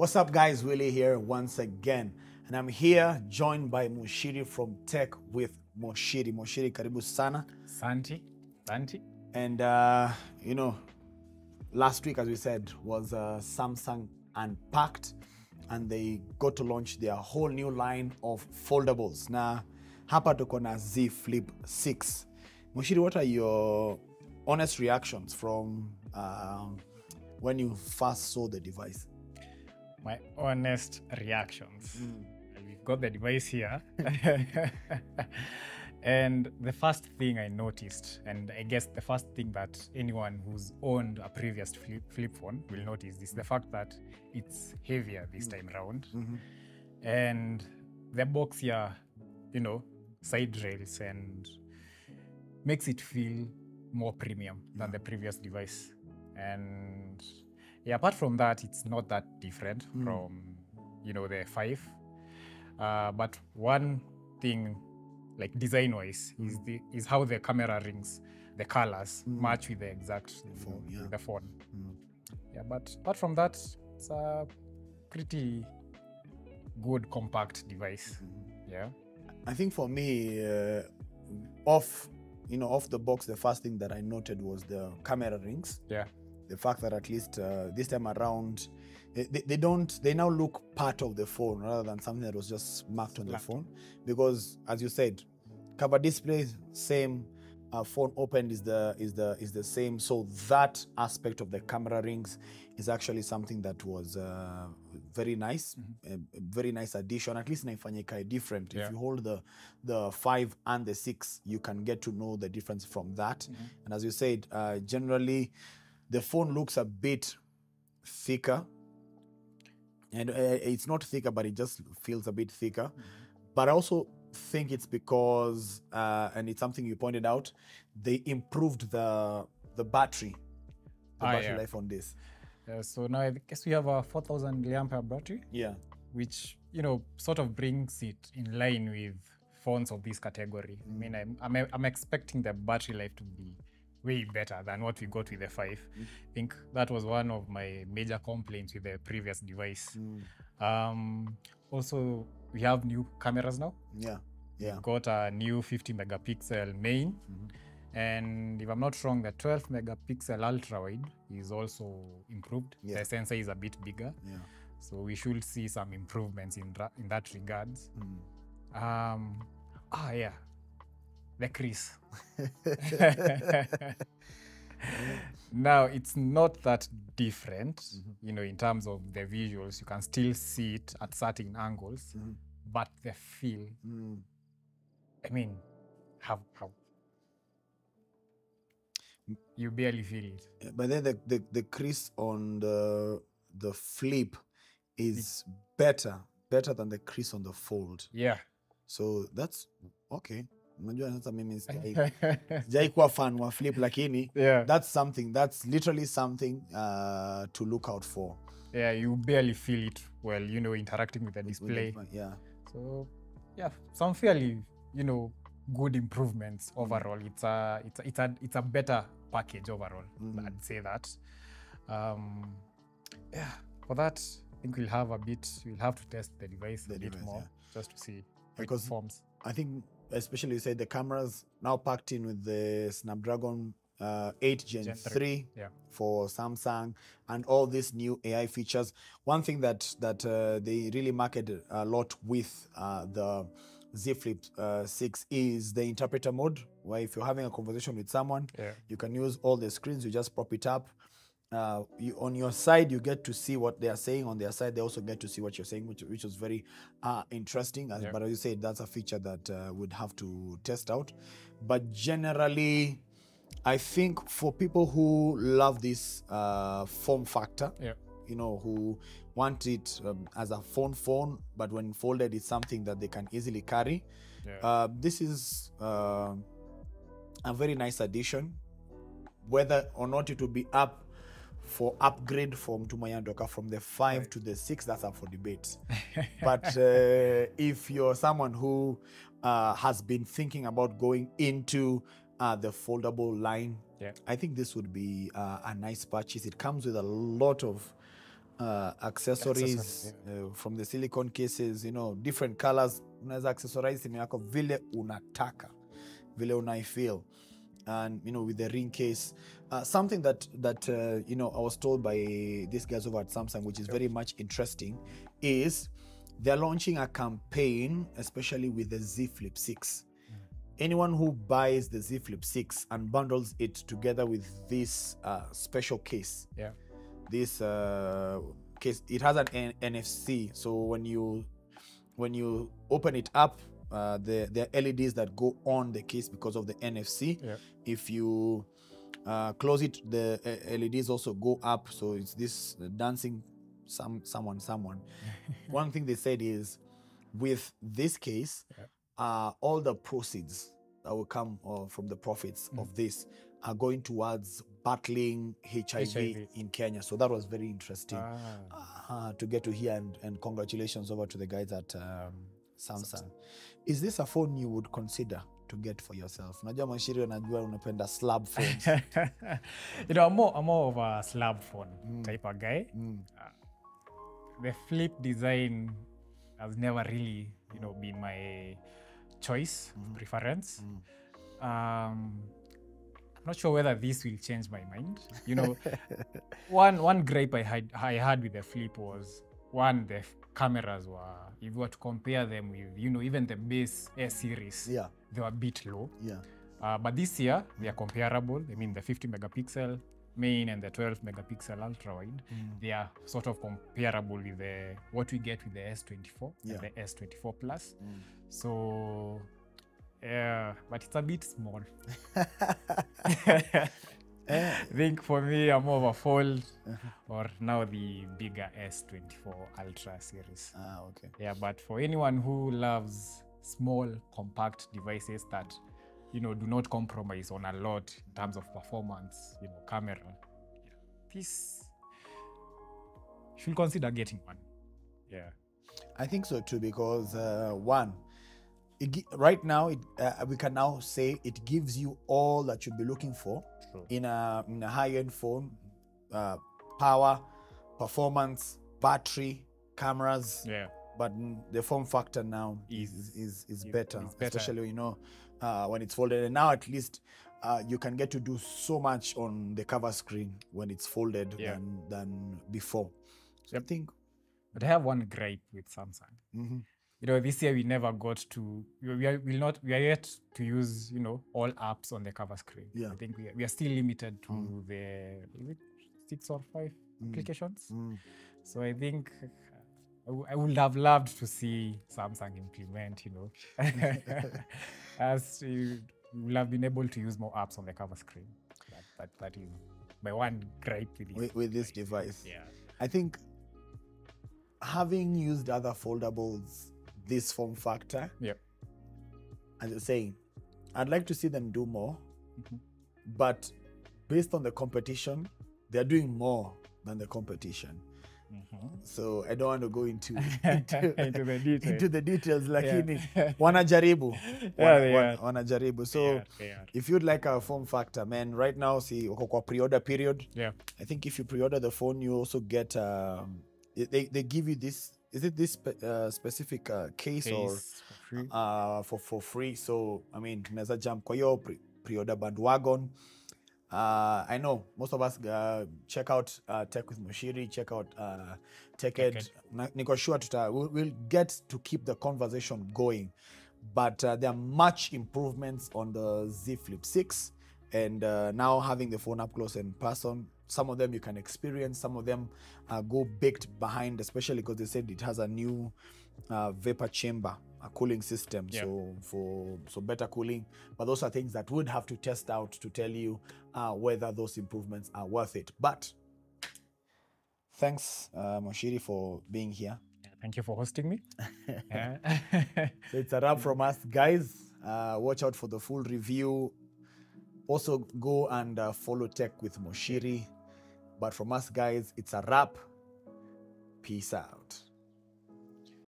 What's up, guys? Willie here once again, and I'm here joined by Muchiri from Tech with Muchiri. Muchiri, karibu sana. Santi, Santi. And uh, you know, last week, as we said, was uh, Samsung Unpacked, and they got to launch their whole new line of foldables. Na hapa tuko na Z Flip 6. Moshiri, what are your honest reactions from um, when you first saw the device? My honest reactions. Mm. We've got the device here. and the first thing I noticed, and I guess the first thing that anyone who's owned a previous flip, flip phone will notice is the fact that it's heavier this mm. time around. Mm-hmm. And the box here, you know, side rails and makes it feel more premium than the previous device. And yeah, apart from that, it's not that different hmm. from you know the five. Uh, but one thing, like design wise, hmm. is the is how the camera rings, the colors hmm. match with the exact phone, yeah. the phone. Yeah, but apart from that, it's a pretty good compact device. Yeah. I think for me, uh, off you know off the box, the first thing that I noted was the camera rings. Yeah. The fact that at least uh, this time around, they, they don't they now look part of the phone rather than something that was just marked on the phone. Because as you said, cover display same. Uh, phone opened is the is the is the same so that aspect of the camera rings is actually something that was uh, very nice a, a very nice addition at least naifanya ikae different Yeah. if you hold the the five and the six you can get to know the difference from that and as you said uh, generally the phone looks a bit thicker and uh, it's not thicker but it just feels a bit thicker but i also think it's because uh, and it's something you pointed out they improved the the battery the Ah, battery yeah. life on this Uh, so now I guess we have a 4000 milliampere battery. yeah which you know sort of brings it in line with phones of this category. I mean, I'm, I'm I'm expecting the battery life to be way better than what we got with the five. I think that was one of my major complaints with the previous device. Um, also, we have new cameras now. yeah yeah We've got a new 50 megapixel main. And if I'm not wrong, the 12 megapixel ultra wide is also improved. Yeah. The sensor is a bit bigger. yeah So we should see some improvements in in that regards. Um, ah, yeah, the crease. now it's not that different, mm-hmm. you know, in terms of the visuals. You can still see it at certain angles, mm-hmm. but the feel. Mm. I mean, how how you barely feel it. Yeah, but then the, the, the crease on the the flip is better better than the crease on the fold Yeah. so that's okay unajua sasa mimi sijai kuwa fan wa flip lakini Yeah. that's something that's literally something uh, to look out for yeah, you barely feel it while you know interacting with the With the display. yeah So yeah, some fairly you know good improvements overall. It's a it's a, it's a it's a better package overall. I'd say that. Um, yeah, for that, I think we'll have a bit. We'll have to test the device The a bit more yeah. just to see how it Because- performs. I think especially you said the cameras now packed in with the Snapdragon uh, 8 Gen, Gen 3, three, yeah. for Samsung and all these new AI features. One thing that that uh, they really marketed a lot with uh, the Z Flip uh, 6 is the interpreter mode, where if you're having a conversation with someone, Yeah. you can use all the screens. You just prop it up. Uh, you, on your side, you get to see what they are saying. On their side, they also get to see what you're saying, which, which was very uh, interesting. As, Yeah. But as you said, that's a feature that uh, would have to test out. But generally, I think for people who love this uh, form factor, Yeah. you know, who want it um, as a phone phone, but when folded, it's something that they can easily carry. Yeah. Uh, this is uh, a very nice addition. Whether or not it will be up for upgrade from Tumayandoka from the five to the six, that's up for debate. but uh, if you're someone who uh, has been thinking about going into uh, the foldable line, Yeah. I think this would be uh, a nice purchase. It comes with a lot of uh, accessories Accessories, uh, from the silicone cases you know different colors unaweza accessorize simu yako vile unataka vile unaifeel and you know with the ring case uh, something that that uh, you know i was told by these guys over at samsung which is very much interesting is they're launching a campaign especially with the z flip 6 anyone who buys the z flip 6 and bundles it together with this uh, special case Yeah. this uh, case it has an N- nfc so when you when you open it up uh, the there leds that go on the case because of the nfc Yeah. if you uh, close it the uh, leds also go up so it's this uh, dancing some someone someone one thing they said is with this case uh, all the proceeds that will come uh, from the profits of this are going towards battling HIV, HIV. in Kenya. So that was very interesting Ah. uh, to get to hear. And, and congratulations over to the guys at um, Samsung. Is this a phone you would consider to get for yourself? Unajua Mwashiri anajua unapenda slab phones. you know, I'm more, I'm more of a slab phone type of guy. Uh, the flip design has never really, you know, been my choice, preference. Um, I'm not sure whether this will change my mind. You know, one one gripe I had I had with the flip was one the cameras were if you were to compare them with you know even the base S series, Yeah. they were a bit low. Yeah. Uh, but this year they are comparable. I mean, the 50 megapixel main and the 12 megapixel ultra wide, mm. they are sort of comparable with the what we get with the S24 Yeah. and the S24 Plus. Mm. So, yeah, but it's a bit small. I think for me, I'm more of a fold or now the bigger S24 Ultra series. Ah, okay. Yeah, but for anyone who loves small, compact devices that, you know, do not compromise on a lot in terms of performance, you know, camera, yeah, this should consider getting one. Yeah. I think so too because uh, one, it, right now it, uh, we can now say it gives you all that you'd be looking for. In a in a high end phone, uh, power, performance, battery, cameras. Yeah. But mm, the form factor now is Is- is, is, is- better, better. especially you know uh, when it's folded. And now at least uh, you can get to do so much on the cover screen when it's folded Yeah. than than before. So I think But I have one gripe with Samsung. Mhm. You know, this year we never got to, we we are, will not, we are yet to use, you know, all apps on the cover screen. Yeah. I think we are, we are still limited to the, is it six or five applications? Mm. So I think uh, I would have loved to see Samsung implement, you know, as you will have been able to use more apps on the cover screen. That, that, that is my one gripe with this. with, with this device. Yeah. I think having used other foldables, this form factor, Yeah. as you're saying, I'd like to see them do more. Mm-hmm. But based on the competition, they're doing more than the competition. So I don't want to go into into, Into the detail. into the details lakini Yeah. wanajaribu Yeah, Wana- they wana- are. wanajaribu so Yeah, are. if you'd like a form factor man right now see wako kwa pre-order period Yeah. I think if you pre-order the phone, you also get um, they they give you this. Is it this spe- uh, specific uh, case, or for free. uh, for for free? So I mean, tunaweza jump kwa hiyo pre- pre-order bandwagon. Uh, I know most of us uh, check out uh, Tech with Muchiri, check out uh, TechEd. Na- Niko sure tuta, we'll, we'll get to keep the conversation going. But uh, there are much improvements on the Z Flip 6. And uh, now having the phone up close and person, some of them you can experience, some of them uh, go baked behind, especially because they said it has a new uh, vapor chamber, a cooling system. Yeah. So for so better cooling. But those are things that would have to test out to tell you uh, whether those improvements are worth it. But thanks, uh, Muchiri, for being here. Thank you for hosting me. So it's a wrap from us, guys. Uh, watch out for the full review. Also, go and uh, follow Tech with Muchiri. But from us, guys, it's a wrap. Peace out.